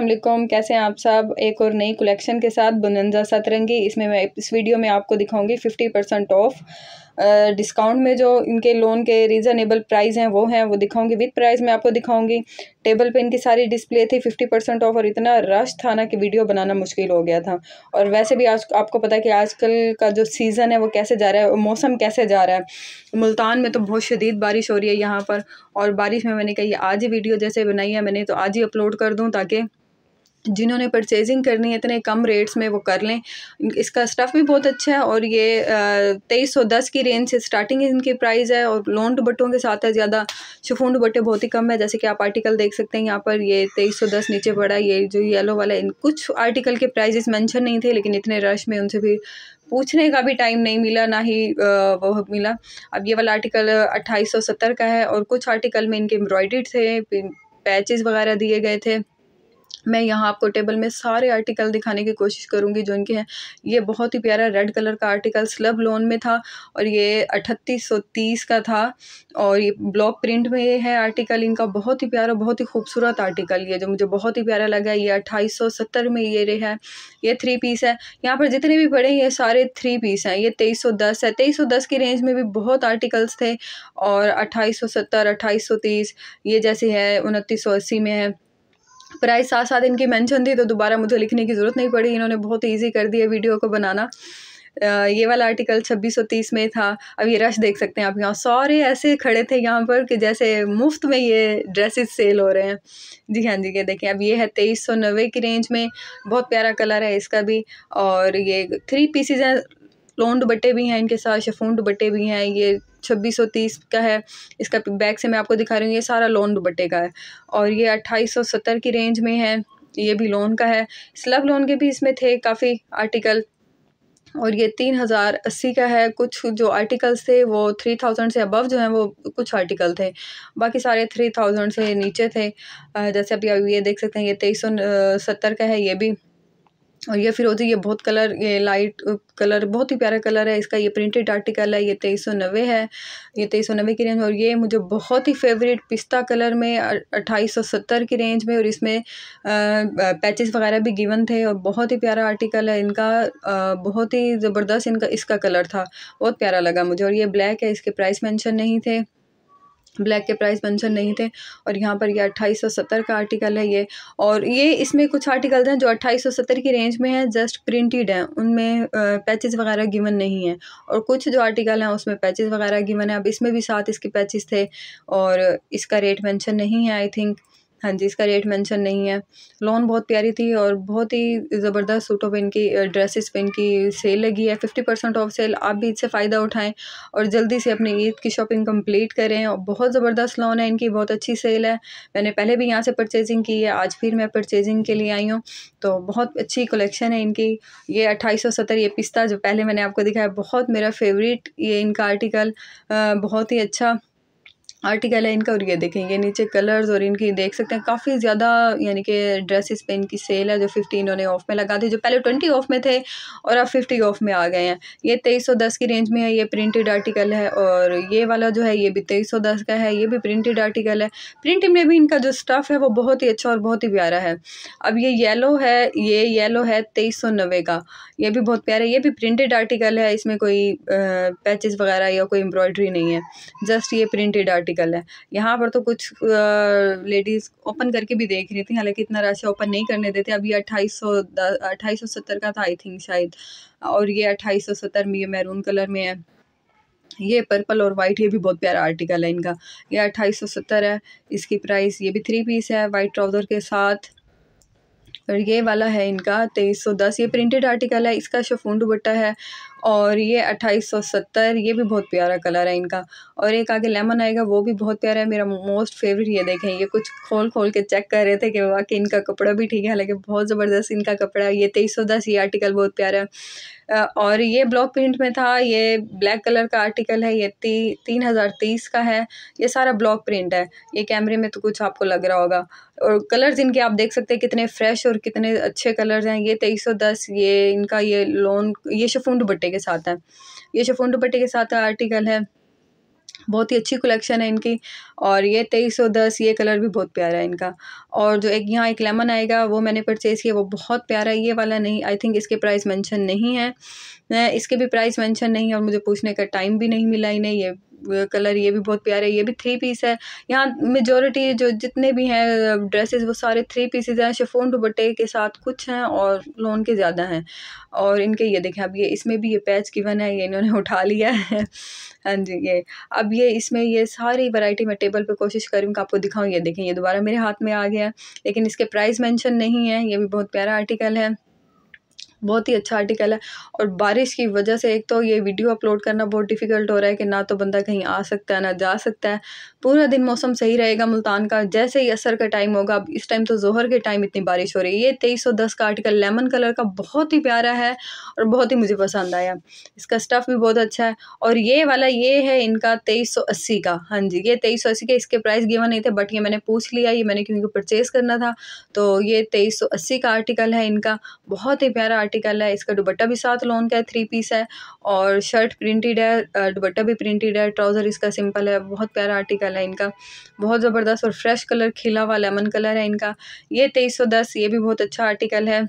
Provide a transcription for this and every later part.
वालेकुम कैसे हैं आप सब? एक और नई कलेक्शन के साथ बुनंजा सतरंगी। इसमें मैं इस वीडियो में आपको दिखाऊँगी फिफ्टी परसेंट ऑफ़ डिस्काउंट में जो इनके लोन के रीज़नेबल प्राइस हैं, वो हैं, वो दिखाऊँगी। विद प्राइस में आपको दिखाऊँगी। टेबल पे इनकी सारी डिस्प्ले थी फिफ्टी परसेंट ऑफ़ और इतना रश था ना कि वीडियो बनाना मुश्किल हो गया था। और वैसे भी आज आपको पता है कि आजकल का जो सीज़न है, वो कैसे जा रहा है मौसम कैसे जा रहा है। मुल्तान में तो बहुत शदीद बारिश हो रही है यहाँ पर और बारिश में मैंने कही, आज ही वीडियो जैसे बनाई है मैंने तो आज ही अपलोड कर दूँ ताकि जिन्होंने परचेजिंग करनी है, इतने कम रेट्स में वो कर लें। इसका स्टफ़ भी बहुत अच्छा है और ये तेईस सौ दस की रेंज से स्टार्टिंग इनकी प्राइस है और लोन दुबट्टों के साथ है, ज़्यादा शिफोन दुबट्टे बहुत ही कम है। जैसे कि आप आर्टिकल देख सकते हैं, यहाँ पर ये तेईस सौ दस नीचे पड़ा, ये जो येलो वाला इन, कुछ आर्टिकल के प्राइजेस मैंशन नहीं थे, लेकिन इतने रश में उनसे भी पूछने का भी टाइम नहीं मिला, ना ही वो मिला। अब ये वाला आर्टिकल अट्ठाईस सौ सत्तर का है और कुछ आर्टिकल में इनके एम्ब्रॉयड थे पैचेस वगैरह दिए गए थे। मैं यहाँ आपको टेबल में सारे आर्टिकल दिखाने की कोशिश करूँगी, जो इनके हैं। ये बहुत ही प्यारा रेड कलर का आर्टिकल स्लब लोन में था और ये अठतीस सौ तीस का था और ये ब्लॉक प्रिंट में है आर्टिकल। इनका बहुत ही प्यारा, बहुत ही खूबसूरत आर्टिकल ये, जो मुझे बहुत ही प्यारा लगा। ये अट्ठाईस सौ सत्तर में ये रहा है। ये थ्री पीस है। यहाँ पर जितने भी पड़े ये सारे थ्री पीस हैं। ये तेईस सौ दस है। तेईस सौ दस की रेंज में भी बहुत आर्टिकल्स थे और अट्ठाईस सौ सत्तर अट्ठाईस सौ तीस, ये जैसे है, उनतीस सौ अस्सी में है। प्राइस साथ साथ इनकी मेंशन थी तो दोबारा मुझे लिखने की ज़रूरत नहीं पड़ी। इन्होंने बहुत ईजी कर दिया वीडियो को बनाना। ये वाला आर्टिकल छब्बीस सौ तीस में था। अब ये रश देख सकते हैं आप यहाँ। सारे ऐसे खड़े थे यहाँ पर कि जैसे मुफ़्त में ये ड्रेसेस सेल हो रहे हैं। जी हाँ जी, ये देखें। अब ये है तेईस सौ नब्बे की रेंज में। बहुत प्यारा कलर है इसका भी। और ये थ्री पीसीज हैं। लोन दुबट्टे भी हैं, इनके साथ शफून दुबट्टे भी हैं, ये छब्बीस सौ तीस का है। इसका बैग से मैं आपको दिखा रही हूँ, ये सारा लोन दुबट्टे का है और ये अट्ठाईस सौ सत्तर की रेंज में है, ये भी लोन का है। स्लब लोन के भी इसमें थे काफ़ी आर्टिकल और ये तीन हज़ार अस्सी का है। कुछ जो आर्टिकल्स थे, वो थ्री थाउज़ेंड से अबव जो हैं, वो कुछ आर्टिकल थे। बाकी सारे थ्री थाउज़ेंड से नीचे थे। जैसे अभी अभी ये देख सकते हैं, ये तेईस सौ सत्तर का है, ये भी और ये फिरोजी ये बहुत कलर, ये लाइट कलर, बहुत ही प्यारा कलर है। इसका ये प्रिंटेड आर्टिकल है, ये तेईस सौ नब्बे है, ये तेईस सौ नब्बे की रेंज और ये मुझे बहुत ही फेवरेट पिस्ता कलर में अट्ठाईस सौ सत्तर की रेंज में और इसमें पैचेस वगैरह भी गिवन थे और बहुत ही प्यारा आर्टिकल है। इनका बहुत ही ज़बरदस्त इनका, इसका कलर था। बहुत प्यारा लगा मुझे। और ये ब्लैक है, इसके प्राइस मैंशन नहीं थे। ब्लैक के प्राइस मेंशन नहीं थे और यहाँ पर ये अट्ठाईस सौ सत्तर का आर्टिकल है ये। और ये इसमें कुछ आर्टिकल हैं जो अट्ठाईस सौ सत्तर की रेंज में है, जस्ट प्रिंटेड हैं। उनमें पैचेस वगैरह गिवन नहीं है। और कुछ जो आर्टिकल हैं, उसमें पैचेस वगैरह गिवन है। अब इसमें भी साथ इसके पैचेस थे और इसका रेट मैंशन नहीं है आई थिंक हाँ जी, इसका रेट मेंशन नहीं है। लोन बहुत प्यारी थी और बहुत ही ज़बरदस्त सूटों पे इनकी ड्रेसेस पे इनकी सेल लगी है। फिफ्टी परसेंट ऑफ़ सेल आप भी इससे फ़ायदा उठाएँ और जल्दी से अपनी ईद की शॉपिंग कंप्लीट करें और बहुत ज़बरदस्त लोन है, इनकी बहुत अच्छी सेल है। मैंने पहले भी यहाँ से परचेजिंग की है, आज फिर मैं परचेजिंग के लिए आई हूँ। तो बहुत अच्छी कलेक्शन है इनकी। ये अट्ठाईस ये पिस्ता जो पहले मैंने आपको दिखाया, बहुत मेरा फेवरेट ये इनका आर्टिकल बहुत ही अच्छा आर्टिकल है, इनका और ये देखें, ये नीचे कलर्स और इनकी देख सकते हैं, काफ़ी ज़्यादा, यानी कि ड्रेसेस पे इनकी सेल है, जो फिफ्टी इन्होंने ऑफ़ में लगा दी, जो पहले ट्वेंटी ऑफ़ में थे और अब फिफ्टी ऑफ़ में आ गए हैं। ये तेईस सौ दस की रेंज में है, ये प्रिंटेड आर्टिकल है और ये वाला जो है, ये भी तेईस सौ दस का है, ये भी प्रिंटेड आर्टिकल है। प्रिंटिंग में भी इनका जो स्टफ़ है, वो बहुत ही अच्छा और बहुत ही प्यारा है। अब ये येलो है, ये येलो है तेईस सौ नब्बे का। ये भी बहुत प्यारा है, ये भी प्रिंटेड आर्टिकल है, इसमें कोई पैचेस वगैरह या कोई एम्ब्रॉयड्री नहीं है। जस्ट ये प्रिंटेड आर्टिकल आर्टिकल है। यहाँ पर तो कुछ लेडीज़ ओपन करके भी देख रही थी, हालाँकि इतना रश ओपन नहीं करने देते। अभी अट्ठाईस सौ अट्ठाईस सत्तर का था आई थिंक शायद। और ये अट्ठाईस सौ में ये मैरून कलर में है। ये पर्पल और वाइट ये भी बहुत प्यारा आर्टिकल है इनका। ये अट्ठाईस सौ सत्तर है, इसकी प्राइस ये भी थ्री पीस है वाइट ट्राउज़र के साथ। और ये वाला है इनका तेईस सौ दस। ये प्रिंटेड आर्टिकल है, इसका शफून दुबट्टा है। और ये अट्ठाईस सौ सत्तर, ये भी बहुत प्यारा कलर है इनका। और एक आगे लेमन आएगा, वो भी बहुत प्यारा है, मेरा मोस्ट फेवरेट ये देखें, ये कुछ खोल खोल के चेक कर रहे थे कि वाकई इनका कपड़ा भी ठीक है, हालाँकि बहुत ज़बरदस्त इनका कपड़ा है, ये तेईस सौ दस, ये आर्टिकल बहुत प्यारा है। और ये ब्लॉक प्रिंट में था ये ब्लैक कलर का आर्टिकल है ये ती, तीन हज़ार तीस का है ये सारा ब्लॉक प्रिंट है। ये कैमरे में तो कुछ आपको लग रहा होगा। और कलर्स इनके आप देख सकते हैं कितने फ्रेश और कितने अच्छे कलर्स हैं। ये तेईस सौ दस ये इनका ये लोन ये शफून दुपट्टे के साथ है। ये शफून दुपट्टे के साथ आर्टिकल है। बहुत ही अच्छी कलेक्शन है इनकी। और ये तेईस सौ दस, ये कलर भी बहुत प्यारा है इनका। और जो एक यहाँ एक लेमन आएगा, वो मैंने परचेज़ किया, वो बहुत प्यारा है, ये वाला नहीं आई थिंक इसके प्राइस मेंशन नहीं है। इसके भी प्राइस मेंशन नहीं है और मुझे पूछने का टाइम भी नहीं मिला इन्हें, ये कलर ये भी बहुत प्यारे, ये भी थ्री पीस है। यहाँ मेजोरिटी जो जितने भी हैं ड्रेसेस वो सारे थ्री पीसेज हैं शिफोन दुपट्टे के साथ कुछ हैं और लोन के ज़्यादा हैं। और इनके ये देखें, अब ये इसमें भी ये पैच गिवन है, ये इन्होंने उठा लिया है। हाँ जी, ये, अब ये इसमें ये सारी वैरायटी मैं टेबल पे कोशिश करूँ कि आपको दिखाऊँ। ये देखें, ये दोबारा मेरे हाथ में आ गया लेकिन इसके प्राइस मेंशन नहीं है। ये भी बहुत प्यारा आर्टिकल है। बहुत ही अच्छा आर्टिकल है। और बारिश की वजह से एक तो ये वीडियो अपलोड करना बहुत डिफ़िकल्ट हो रहा है कि ना तो बंदा कहीं आ सकता है, ना जा सकता है। पूरा दिन मौसम सही रहेगा, मुल्तान का जैसे ही असर का टाइम होगा, अब इस टाइम तो जोहर के टाइम इतनी बारिश हो रही है। ये तेईस सौ दस का आर्टिकल लेमन कलर का बहुत ही प्यारा है और बहुत ही मुझे पसंद आया। इसका स्टफ़ भी बहुत अच्छा है और ये वाला ये है इनका तेईस सौ अस्सी का। हाँ जी, ये तेईस सौ अस्सी के इसके प्राइस गिवन नहीं थे बट ये मैंने पूछ लिया, ये मैंने क्योंकि परचेज़ करना था तो ये तेईस सौ अस्सी का आर्टिकल है इनका। बहुत ही प्यारा आर्टिकल है, इसका दुपट्टा भी साथ लोन का है थ्री पीस है और शर्ट प्रिंटेड है दुपट्टा भी प्रिंटेड है ट्राउज़र इसका सिंपल है, बहुत प्यारा आर्टिकल है इनका। बहुत ज़बरदस्त और फ्रेश कलर खिला हुआ लेमन कलर है इनका। ये तेईस सौ दस, ये भी बहुत अच्छा आर्टिकल है।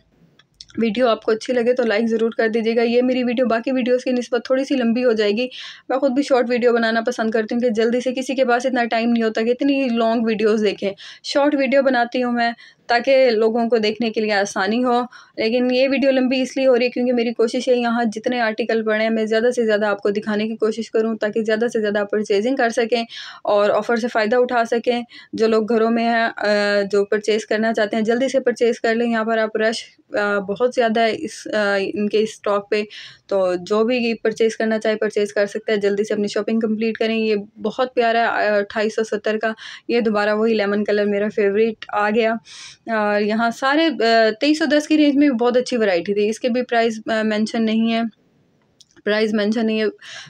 वीडियो आपको अच्छी लगे तो लाइक ज़रूर कर दीजिएगा। ये मेरी वीडियो, बाकी वीडियोस की नस्बत थोड़ी सी लंबी हो जाएगी। मैं खुद भी शॉर्ट वीडियो बनाना पसंद करती हूँ कि जल्दी से किसी के पास इतना टाइम नहीं होता कि इतनी लॉन्ग वीडियोस देखें। शॉर्ट वीडियो बनाती हूँ मैं। ताकि लोगों को देखने के लिए आसानी हो। लेकिन ये वीडियो लंबी इसलिए हो रही है क्योंकि मेरी कोशिश है यहाँ जितने आर्टिकल पढ़े हैं, मैं ज़्यादा से ज़्यादा आपको दिखाने की कोशिश करूँ ताकि ज़्यादा से ज़्यादा परचेजिंग कर सकें और ऑफ़र से फ़ायदा उठा सकें। जो लोग घरों में हैं जो परचेज़ करना चाहते हैं, जल्दी से परचेज़ कर लें। यहाँ पर आप रश बहुत ज़्यादा है इस इनके स्टॉक पे तो जो भी परचेज़ करना चाहे परचेज़ कर सकते हैं। जल्दी से अपनी शॉपिंग कंप्लीट करें। ये बहुत प्यारा अट्ठाईस सौ सत्तर का। ये दोबारा वही लेमन कलर मेरा फेवरेट आ गया। और यहाँ सारे तेईस सौ दस की रेंज में बहुत अच्छी वैरायटी थी। इसके भी प्राइस मेंशन नहीं है। प्राइस मेंशन नहीं है।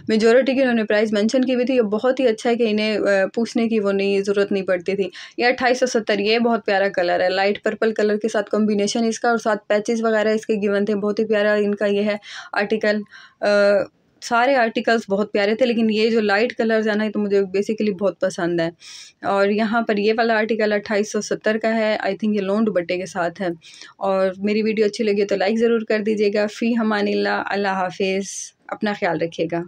मेजोरिटी की उन्होंने प्राइस मेंशन की हुई थी। ये बहुत ही अच्छा है कि इन्हें पूछने की वो नहीं, ज़रूरत नहीं पड़ती थी। ये अट्ठाईस सौ सत्तर, ये बहुत प्यारा कलर है। लाइट पर्पल कलर के साथ कॉम्बिनेशन इसका और साथ पैचेस वगैरह इसके गिवन थे। बहुत ही प्यारा इनका ये है आर्टिकल सारे आर्टिकल्स बहुत प्यारे थे, लेकिन ये जो लाइट कलर्स है ना तो मुझे बेसिकली बहुत पसंद है। और यहाँ पर ये वाला आर्टिकल अट्ठाईस सौ सत्तर का है आई थिंक ये लोन दुबट्टे के साथ है। और मेरी वीडियो अच्छी लगी तो लाइक ज़रूर कर दीजिएगा। फ़ी हमानिल्ला अल्लाह हाफिज़ अपना ख्याल रखिएगा।